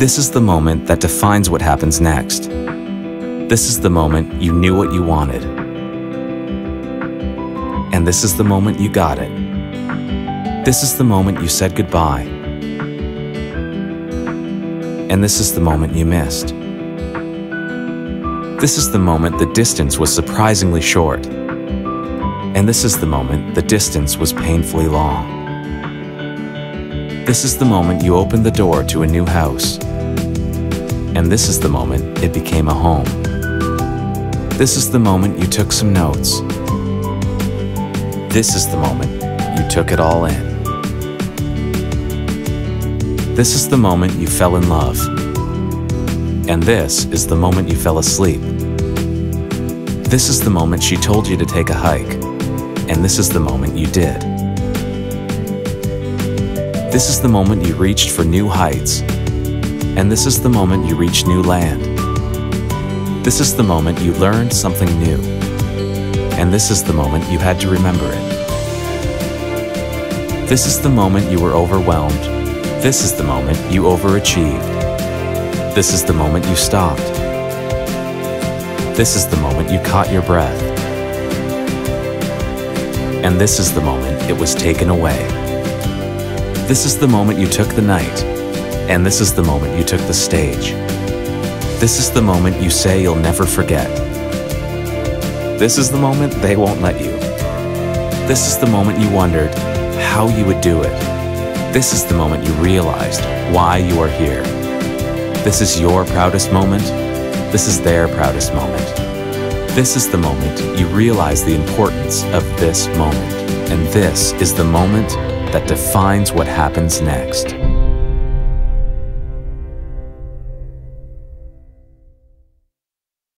This is the moment that defines what happens next. This is the moment you knew what you wanted. And this is the moment you got it. This is the moment you said goodbye. And this is the moment you missed. This is the moment the distance was surprisingly short. And this is the moment the distance was painfully long. This is the moment you opened the door to a new house. And this is the moment it became a home. This is the moment you took some notes. This is the moment you took it all in. This is the moment you fell in love. And this is the moment you fell asleep. This is the moment she told you to take a hike. And this is the moment you did. This is the moment you reached for new heights. And this is the moment you reach new land. This is the moment you learned something new. And this is the moment you had to remember it. This is the moment you were overwhelmed. This is the moment you overachieved. This is the moment you stopped. This is the moment you caught your breath. And this is the moment it was taken away. This is the moment you took the night. And this is the moment you took the stage. This is the moment you say you'll never forget. This is the moment they won't let you. This is the moment you wondered how you would do it. This is the moment you realized why you are here. This is your proudest moment. This is their proudest moment. This is the moment you realize the importance of this moment. And this is the moment that defines what happens next.